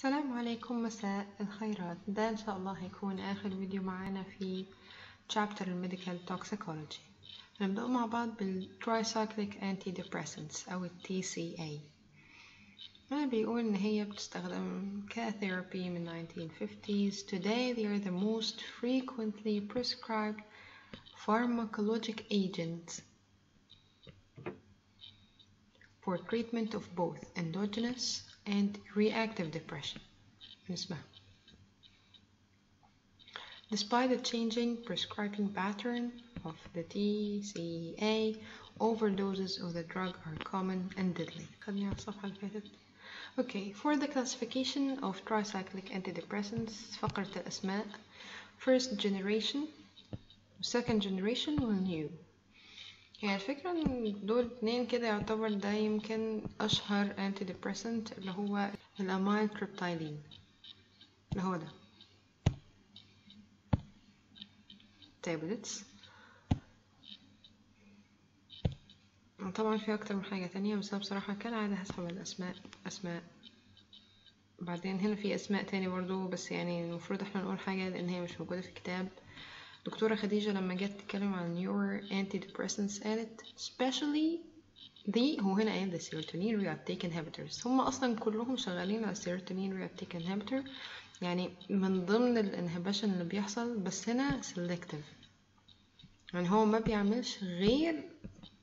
السلام عليكم مساء الخيرات ده إن شاء الله هيكون آخر فيديو معانا في chapter ال medical toxicology هنبدأ مع بعض بال tricyclic antidepressants أو ال TCA بيقول إن هي بتستخدم ك therapy من 1950s today they are the most frequently prescribed pharmacologic agents for treatment of both endogenous and reactive depression نسمعها Despite the changing prescribing pattern of the TCA, overdoses of the drug are common and deadly. خدني على الصفحة اللي فاتت. Okay, for the classification of tricyclic antidepressants فقرة الأسماء first generation second generation و new يعني الفكرة إن دول اتنين كده يعتبر ده يمكن أشهر anti depressant اللي هو الأمايل تريبتايلين اللي هو ده. Tablets. طبعا في أكتر من حاجة تانية بس أنا بصراحة كالعادة هسحب الأسماء أسماء. بعدين هنا في أسماء تاني برضو بس يعني المفروض إحنا نقول حاجة لأن هي مش موجودة في الكتاب. دكتورة خديجة لما جت تتكلم عن newer antidepressants قالت especially دي هو هنا قال the serotonin reuptake inhibitors هم أصلا كلهم شغالين على serotonin reuptake inhibitor يعني من ضمن الانهبيشن اللي بيحصل بس هنا selective يعني هو ما بيعملش غير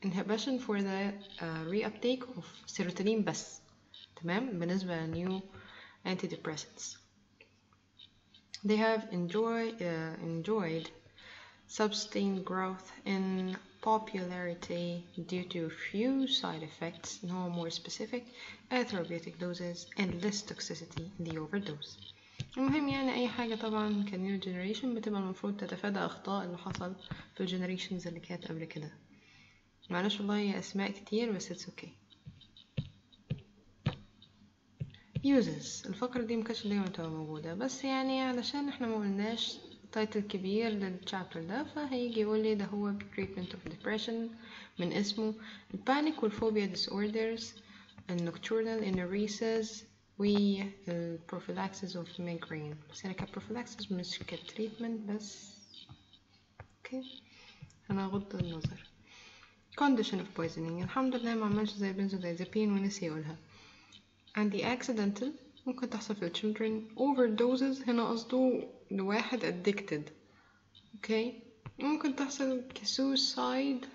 inhibition for the uh, reuptake of serotonin بس تمام بالنسبة ل new antidepressants they have enjoy, uh, enjoyed sustained growth in popularity due to few side effects, no more specific, at therapeutic doses and less toxicity the overdose. المهم يعني أي حاجة طبعا ك new generation بتبقى المفروض تتفادى أخطاء اللي حصل في ال generations اللي كانت قبل كده. معلش والله هي أسماء كتير بس it's okay. Uses. الفقرة دي مكانتش دايما تبقى موجودة. بس يعني علشان إحنا مقلناش title كبير لل chapter ده فهيجي يقول لي ده هو treatment of depression من اسمه ال panic وال phobia disorders ال nocturnal enuresis وال prophylaxis of migraine. بس أنا ك prophylaxis مش ك treatment بس. أوكي؟ أنا أغض النظر. condition of poisoning. الحمد لله ما عملش زي بنزودازيبين ونسي يقولها. عندي accidental ممكن تحصل في children overdoses هنا قصده لواحد addicted. أوكي ممكن تحصل ك suicide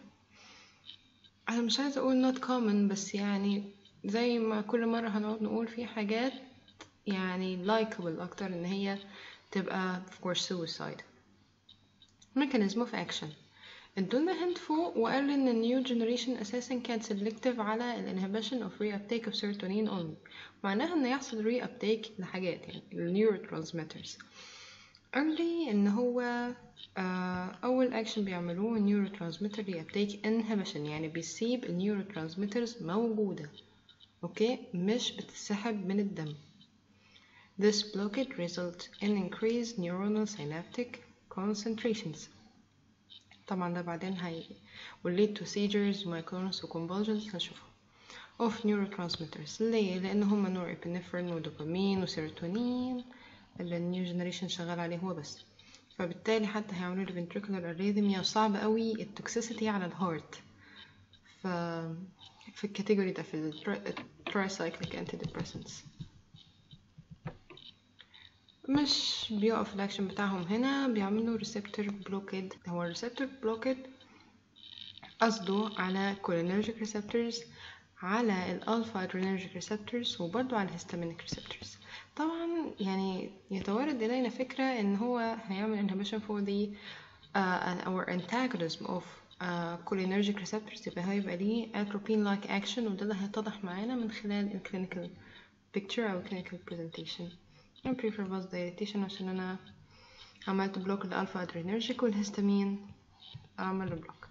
أنا مش عايزة أقول not common بس يعني زي ما كل مرة هنقعد نقول في حاجات يعني likable أكتر إن هي تبقى for suicide. Mechanism of action. ادولنا hint فوق وقال إن ال new generation أساسا كانت selective على ال inhibition of reuptake of serotonin only معناها ان يحصل reuptake لحاجات يعني ال neurotransmitters لي إن هو آه أول اكشن بيعملوه ال neurotransmitter reuptake inhibition يعني بيسيب ال neurotransmitters موجودة. أوكي؟ مش بتسحب من الدم. This blockade results in increased neuronal synaptic concentrations. طبعا ده بعدين هي will lead to seizures myoclonus و convulsions هنشوفهم of neurotransmitters. ليه؟ لأن هما norepinephrine و dopamine و serotonin. اللي ال new generation شغال عليه هو بس. فبالتالي حتى هيعملوا لي ventricular arrhythmia وصعب قوي ال toxicity على ال heart ف في ال category ده في ال tricyclic antidepressants. مش بيقف الاكشن بتاعهم هنا بيعملوا receptor blockade هو ال receptor blockade قصده على cholinergic receptors على الالفا adrenergic receptors وبرضو على الهستامينيك receptors. طبعا يعني يتوارد إلينا فكرة إن هو هيعمل inhibition for the uh, or antagonism of uh, cholinergic receptors يبقى هيبقى ليه atropine like action. وده اللي هيتضح معانا من خلال ال clinical picture أو clinical presentation. And prefer vasodilatation عشان أنا عملت block لل alpha adrenergic والهستامين أعمل block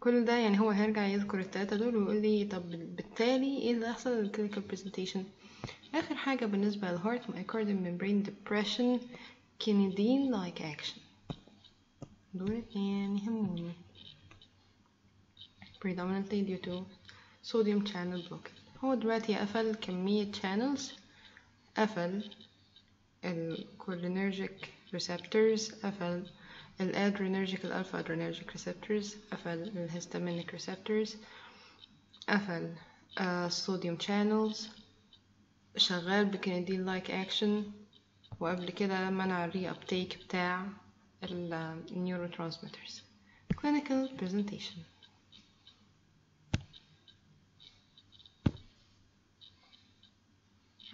كل ده يعني هو هيرجع يذكر التلاتة دول ويقول لي طب بالتالي إيه اللي هيحصل لل clinical presentation آخر حاجة بالنسبة للهارت myocardial membrane depression كينيدين like action دول اتنين يهموني predominantly due to sodium channel blockade هو دلوقتي قفل كمية channels قفل الcholinergic receptors قفل الادرينرجيك الالفا adrenergic receptors قفل الهستامينيك receptors قفل الصوديوم channels شغال ب quinidine like action وقبل كده منع ال reuptake بتاع ال neurotransmitters clinical presentation.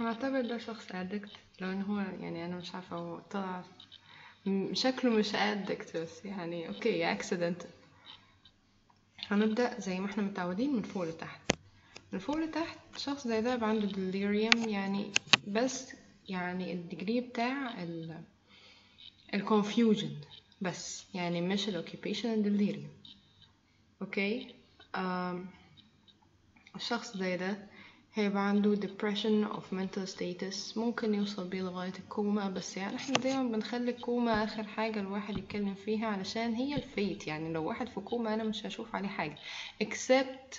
هنعتبر ده شخص addict لو إن هو يعني أنا مش عارفة هو طلع شكله مش addict بس يعني أوكي accident هنبدأ زي ما إحنا متعودين من فوق لتحت. من فوق لتحت شخص زي ده يبقى عنده delirium يعني بس يعني ال degree بتاع ال confusion بس يعني مش ال occupational delirium. أوكي أم الشخص زي ده هيبقى عنده depression of mental status. ممكن يوصل بيه لغاية الكوما بس يعني إحنا دايما بنخلي الكوما آخر حاجة الواحد يتكلم فيها علشان هي ال fate يعني لو واحد في كوما أنا مش هشوف عليه حاجة. Except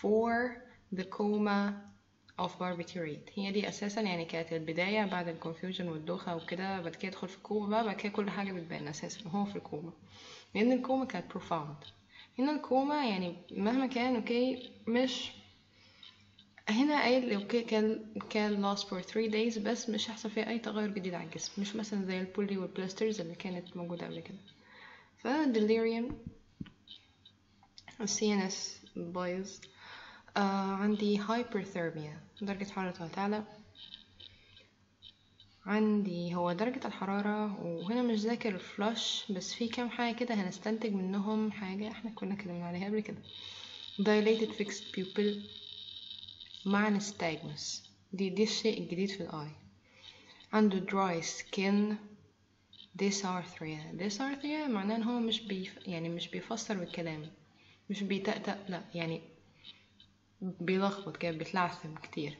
for coma of barbiturate هي دي أساسا يعني كانت البداية بعد ال confusion والدوخة وكده بعد كده يدخل في الكوما بقى بعد كده كل حاجة بتبان أساسا وهو في الكوما. لأن الكوما كانت profound. هنا الكوما يعني مهما كان أوكي مش هنا قايل أوكي كان كان lost for 3 days بس مش هيحصل فيها أي تغير جديد على الجسم. مش مثلا زي ال bullae وال blisters اللي كانت موجودة قبل كده. فال delirium ال CNS بايظ آه عندي hyperthermia درجة حرارته هتعلى عندي هو درجة الحرارة وهنا مش ذاكر ال flush بس في كام حاجة كده هنستنتج منهم حاجة إحنا كنا اتكلمنا عليها قبل كده. dilated fixed pupil مع nystagmus دي دي الشيء الجديد في ال eye. عنده dry skin dysarthria. dysarthria معناه إن هو مش بيف يعني مش بيفسر بالكلام مش بيتأتأ لا يعني بيلخبط كده بيتلعثم كتير.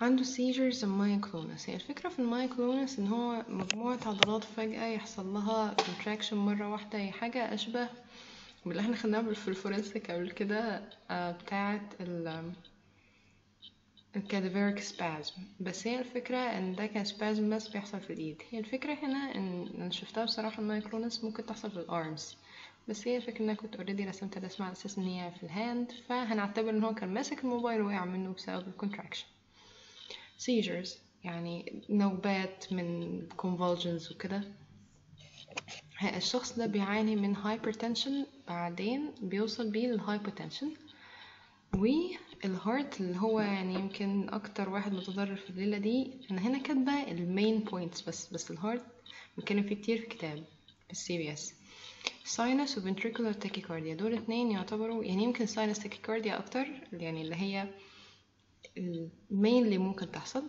عنده seizures and myoclonus. هي الفكرة في ال myoclonus إن هو مجموعة عضلات فجأة يحصل لها contraction مرة واحدة هي حاجة أشبه باللي إحنا خدناها في ال forensic قبل كده آه، بتاعة ال ال cadaveric spasm. بس هي الفكرة إن ده كان spasm بس بيحصل في الإيد. هي الفكرة هنا إن أنا شفتها بصراحة ال myoclonus ممكن تحصل في ال arms بس هي الفكرة ان أنا كنت already رسمت الرسمة على أساس إن هي في ال hand فهنعتبر إن هو كان ماسك الموبايل وقع منه بسبب ال contraction seizures يعني نوبات من convulsions وكده. الشخص ده بيعاني من hypertension بعدين بيوصل بيه لل hypotension وال heart اللي هو يعني يمكن أكتر واحد متضرر في الليلة دي أنا هنا كاتبة ال main points بس بس ال heart بنتكلم فيه كتير في كتاب في ال CVS sinus و ventricular tachycardia. دول اتنين يعتبروا يعني يمكن sinus tachycardia أكتر يعني اللي هي ال main اللي ممكن تحصل.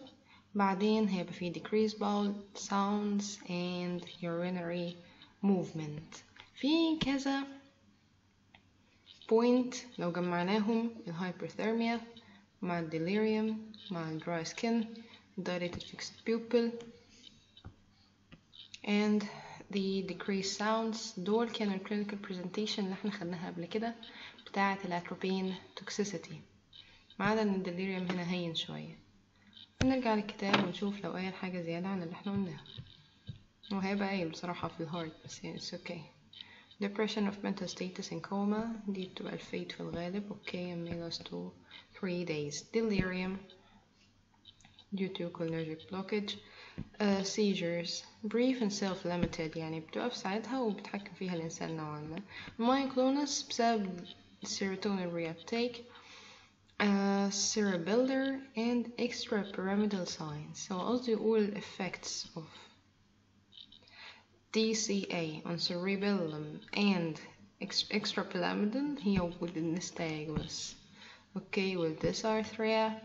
بعدين هيبقى فيه decreased bowel sounds and urinary movement. في كذا point لو جمعناهم ال hyperthermia مع ال delirium مع ال dry skin dilated fixed pupil and the decreased sounds. دول كانوا ال clinical presentation اللي إحنا خدناها قبل كده بتاعة ال atropine toxicity. ما عدا إن ال delirium هنا هين شوية. نرجع للكتاب ونشوف لو قايل حاجة زيادة عن اللي إحنا قلناها. وهيبقى قايل بصراحة في الهارت بس يعني it's okay. Depression of mental status in coma. دي بتبقى الفيت في الغالب. Okay and may last to three days. Delirium due to cholinergic blockage. uh, seizures brief and self-limited يعني بتبقى في ساعتها وبتحكم فيها الإنسان نوعا ما myoclonus بسبب serotonin reuptake uh, cerebellar and extrapyramidal signs so قصدي يقول effects of DCA on cerebellum and ex- extrapyramidal هي وجود النستاجمس اوكي والديسارثريا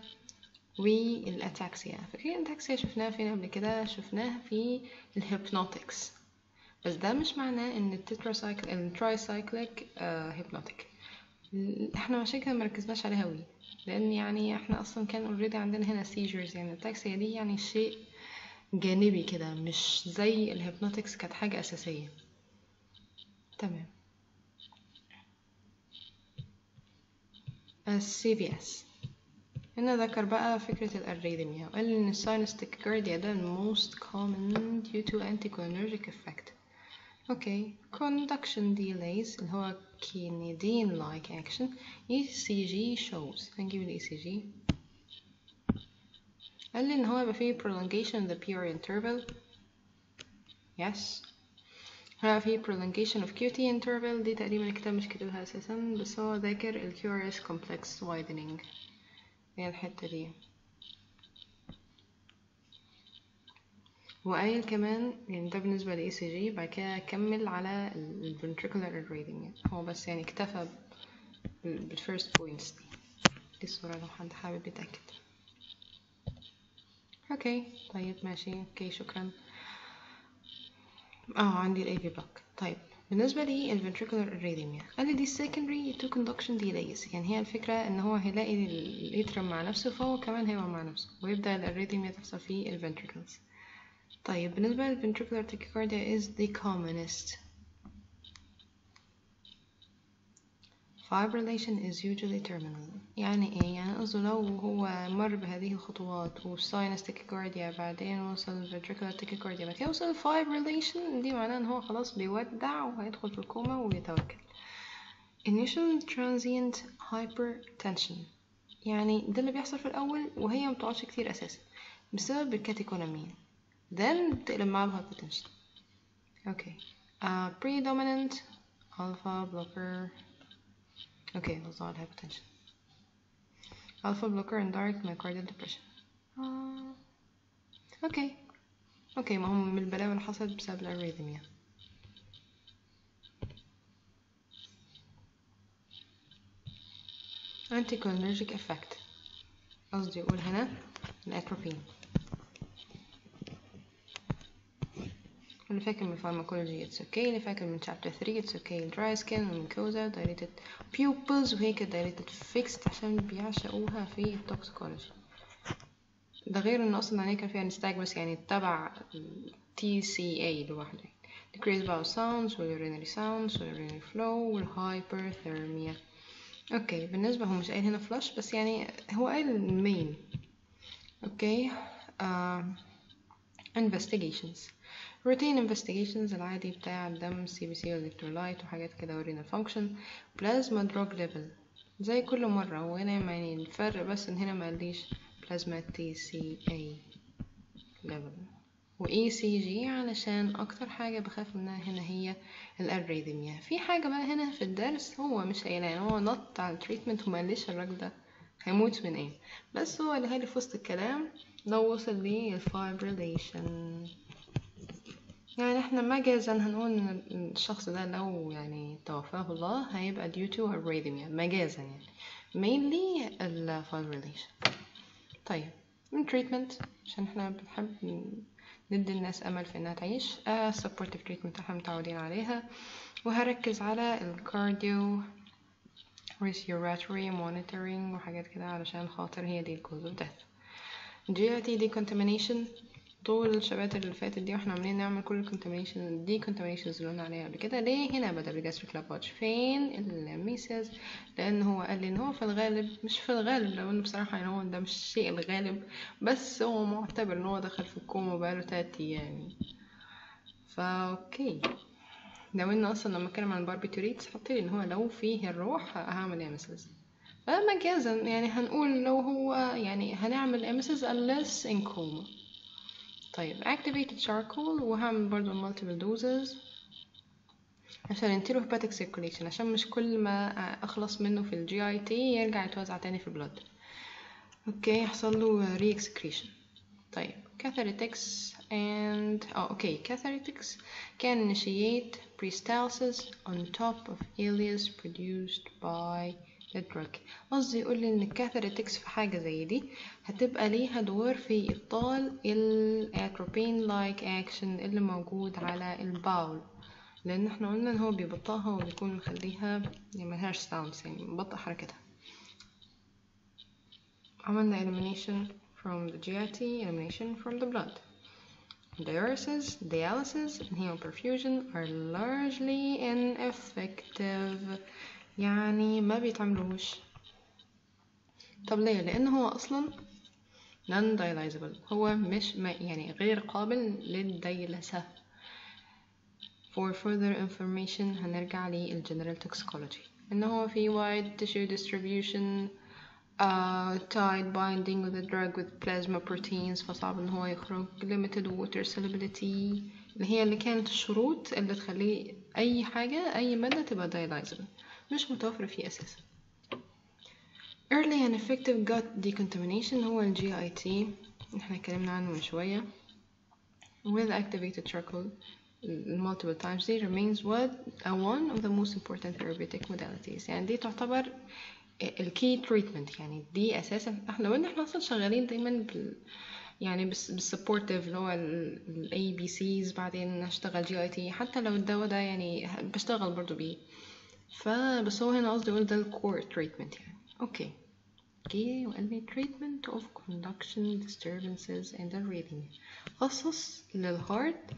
وال ataxia فاكرين ال ataxia شفناها فين قبل كده شفناها في ال hypnotics بس ده مش معناه إن ال tetracycl ال tricyclic hypnotic إحنا عشان كده مركزناش عليها أوي. لأن يعني إحنا أصلا كان already عندنا هنا seizures يعني ال ataxia دي يعني شيء جانبي كده مش زي ال hypnotics كانت حاجة أساسية. تمام. ال CVS هنا ذكر بقى فكرة ال arrhythmia وقال إن ال sinus tachycardia ده most common due to anticholinergic effect okay conduction delays اللي هو quinidine like action ECG shows هنجيب ال ECG قال لي ان هو يبقى فيه prolongation of the pure interval yes هيبقى فيه prolongation of QT interval دي تقريبا الكتاب مش كاتبها أساسا بس هو ذاكر ال QRS complex widening هي الحتة دي. وقايل كمان يعني ده بالنسبة ل ECG بعد كده كمل على ال ventricular arrhythmia. هو بس يعني اكتفى بال first points دي. دي الصورة لو حد حابب يتأكد. okay طيب ماشي. okay شكرا. آه عندي ال AV block طيب. بالنسبة لي ventricular arrhythmia. قال لي دي secondary to conduction delays. يعني هي الفكرة إن هو هيلاقي ال atrium مع نفسه فهو كمان هيبقى مع نفسه ويبدأ ال arrhythmia تحصل في ال ventricles. طيب بالنسبة لل ventricular tachycardia is the commonest. Fibrillation is usually terminal. يعني إيه؟ يعني قصده لو هو مر بهذه الخطوات وال sinus tachycardia بعدين وصل ال ventricular tachycardia بعد كده وصل fibrillation دي معناه إن هو خلاص بيودع وهيدخل في الكوما ويتوكل. Initial transient hypertension. يعني ده اللي بيحصل في الأول وهي متقعدش كتير أساسا بسبب ال catecholamine then بتقلب معاها ب hypotension أوكي uh, predominant alpha blocker Okay, that's not hypertension. Alpha blocker and direct myocardial depression. Uh, okay. أوكي ما هم من البلاوي اللي حصلت بسبب الاريثميا anticholinergic effect قصدي أقول هنا الاتروبين اللي فاكر من pharmacology it's okay اللي فاكر من chapter 3 it's okay dry skin mucosa dilated pupils وهي كانت dilated fixed عشان بيعشقوها في ال toxicology ده غير ان أصلا عليه كان فيها nystagmus يعني تبع TCA لوحده decreased bowel sounds urinary sounds urinary flow والhyperthermia okay بالنسبة هو مش قايل هنا flush بس يعني هو قايل ال main okay uh, investigations routine investigations العادي بتاع الدم CBC وال electrolyte وحاجات كده و renal function plasma drug level زي كل مرة هو هنا يعني الفرق بس إن هنا ما قاليش plasma TCA level و ECG علشان أكتر حاجة بخاف منها هنا هي ال arrhythmia في حاجة بقى هنا في الدرس هو مش قايلها هو نط على ال treatment وما قاليش الراجل ده هيموت من إيه. بس هو اللي قالي في وسط الكلام لو وصل لل fibrillation يعني إحنا مجازا هنقول إن الشخص ده لو يعني توفاه الله هيبقى due to arrhythmia مجازا يعني mainly ال fibrillation طيب من treatment عشان إحنا بنحب ندي الناس أمل في إنها تعيش. uh, supportive treatment إحنا متعودين عليها. وهركز على ال cardio respiratory monitoring وحاجات كده علشان خاطر هي دي الكوز اوف death GIT decontamination. طول الشباتر اللي فاتت دي وإحنا عاملين نعمل كل الكونتامينيشن دي كونتامينيشنز اللي قلنا عليها قبل كده. ليه هنا بدل الجاستريك لاباج فين الميسز لأن هو قال لي إن هو في الغالب مش في الغالب لو إنه بصراحة يعني هو ده مش الشيء الغالب بس هو معتبر إن هو دخل في الكوما بقاله تلات أيام. فا أوكي. لو ان أصلا لما أتكلم عن barbiturates حط لي إن هو لو فيه الروح هعمل emesis فمجازا يعني هنقول لو هو يعني هنعمل emesis unless in coma. طيب activated charcoal وهعمل برضو multiple doses عشان enterohepatic circulation عشان مش كل ما اخلص منه في ال GIT يرجع يتوزع تاني في ال blood okay يحصل له re-excretion طيب cathartics and oh okay cathartics can initiate peristalsis on top of ileus produced by ال drug قصدي يقول لي إن ال cathartics في حاجة زي دي هتبقى ليها دور في إبطال ال atropine like action اللي موجود على ال bowel. لأن إحنا قلنا إن هو بيبطئها وبيكون مخليها يعني ملهاش sounds يعني مبطئ حركتها. عملنا elimination from the GIT elimination from the blood. Diuresis, dialysis, and hemoperfusion are largely ineffective. يعني ما بيتعملوش. طب ليه؟ لأن هو أصلا non dialyzable هو مش ما يعني غير قابل للديلسة. For further information هنرجع للجنرال توكسيكولوجي إن هو في wide tissue distribution Uh, tight binding with the drug with plasma proteins فصعب إن هو يخرج. Limited water solubility اللي هي اللي كانت الشروط اللي تخلي أي حاجة أي مادة تبقى dialyzable. مش متوفرة فيه أساسا. Early and effective gut decontamination هو ال GIT إحنا اتكلمنا عنه من شوية. With activated charcoal multiple times دي remains what a one of the most important therapeutic modalities. يعني دي تعتبر ال key treatment يعني دي أساسا. إحنا قلنا إحنا أصلا شغالين دايما بال يعني بال supportive اللي هو ال ABCs بعدين أشتغل GIT حتى لو الدواء ده يعني بشتغل برضو بيه. فبس هو هنا قصدي أقول ده ال core treatment يعني. okay جه وقال لي treatment of conduction disturbances and arrhythmia خصص لل heart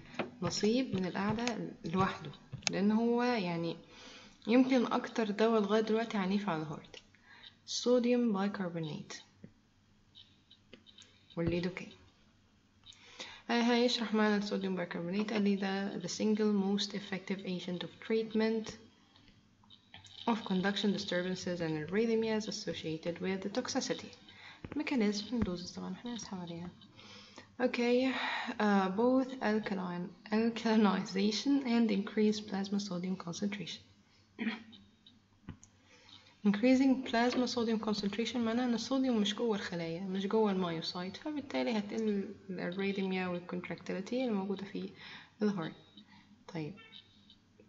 نصيب من القعدة لوحده. لأن هو يعني يمكن أكتر دواء لغاية دلوقتي عنيف على ال heart sodium bicarbonate وال lidocaine هيشرح معنا ال sodium bicarbonate قال لي ده the single most effective agent of treatment. of conduction disturbances and arrhythmias associated with the toxicity. mechanism doses طبعا احنا نسحب عليها. Okay, uh, both alkaline alkalinization and increased plasma sodium concentration. increasing plasma sodium concentration معناها ان الصوديوم مش جوه الخلايا مش جوه المايوسايت فبالتالي هتقل الاريثميا والكونتراكتيليتي الموجودة في الهارت. طيب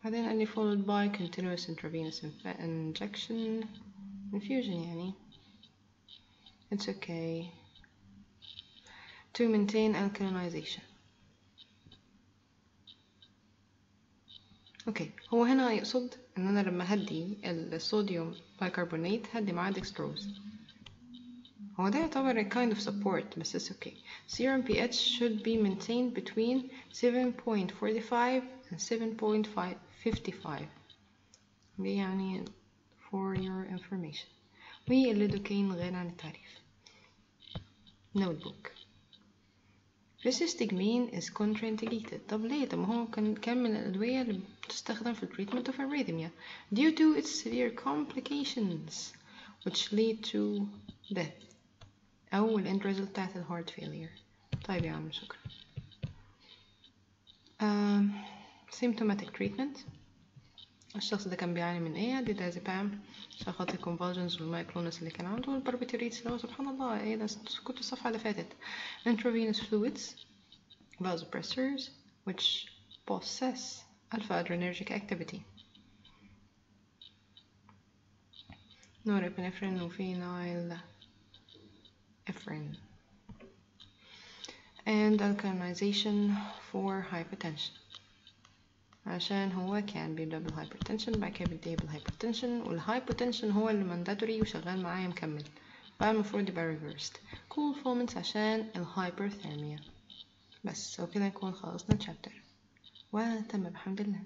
بعدين قال لي followed by continuous intravenous injection infusion يعني it's okay to maintain alkalinization اوكي هو هنا يقصد ان انا لما هدي الصوديوم بايكربونات هدي معاه دextrose هو ده يعتبر a kind of support بس it's okay serum pH should be maintained between 7.45 and 7.55 دي يعني for your information والليدوكين غير عن التعريف notebook Resistigmine is contraindicated طب ليه؟ طب ما هو كان كان من الأدوية اللي بتستخدم في treatment of arrhythmia due to its severe complications which lead to death أو ال end result بتاعت ال heart failure طيب يا عم شكرا um, symptomatic treatment الشخص ده كان بيعاني من ايه دي دازيبام عشان خاطر الكونفولجنز والمايكلونس اللي كان عنده والباربيتوريتس اللي هو سبحان الله ايه ده كنت الصفحة اللي فاتت intravenous fluids vasopressors which possess alpha adrenergic activity norepinephrine وفينايل ephrine and alkalinization for hypertension عشان هو كان بيبدأ بال hypertension بعد كده بينتهي بال hypotension وال hypotension هو اللي mandatory وشغال معايا مكمل. فالمفروض يبقى reversed. cool fomentations عشان ال hyperthermia بس وكده نكون خلصنا ال chapter وتم بحمد الله